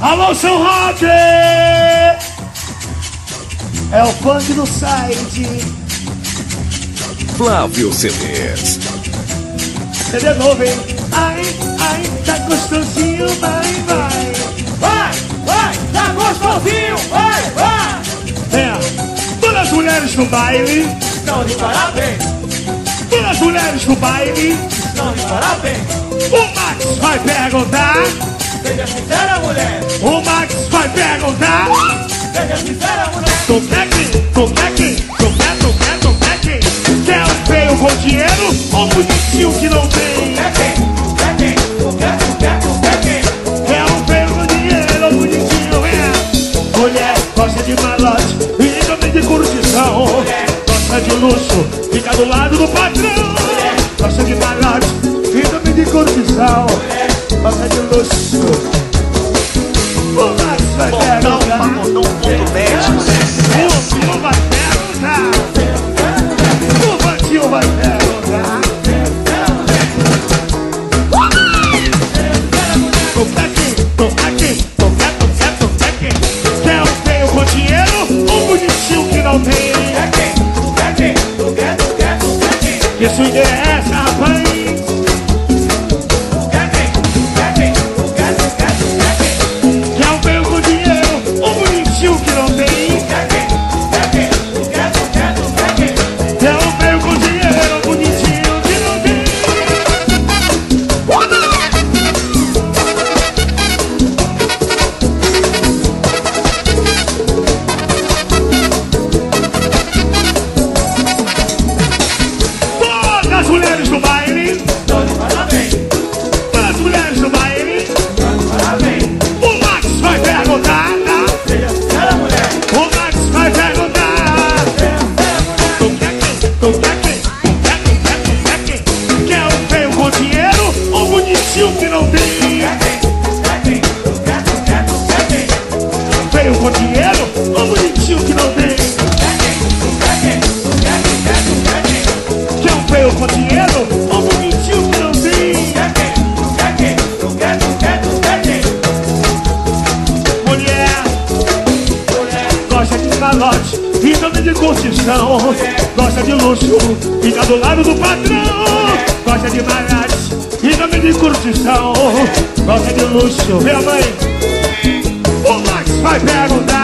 Alô, seu Rock! É o funk do site. Flávio CDs. CD novo, hein? Ai, ai, tá gostosinho, vai, vai. Vai, vai, tá gostosinho, vai, vai. É, todas as mulheres no baile, Estão de parabéns, todas as mulheres no baile. estão de parabéns. O Max vai perguntar, Mulher, o Max vai perguntar. seja sincera, mulher. Quem? Tu quer quem? Tu quer, um feio com dinheiro ou bonitinho que não tem? Quer quem? Quer quem? Tu quer, um feio com dinheiro ou bonitinho, é? Mulher gosta de malote e também de curtição. Gosta de luxo, fica do lado do patrão. Gosta de malote e também de curtição. Gosta de luxo. O Max vai perguntar. O tio vai perguntar. O Bantinho vai perguntar. Toca aqui, toca gosta de calote e também de curtição. Gosta de luxo, fica do lado do patrão. Gosta de malhate e também de curtição. Gosta de luxo, minha mãe. O Max vai perguntar.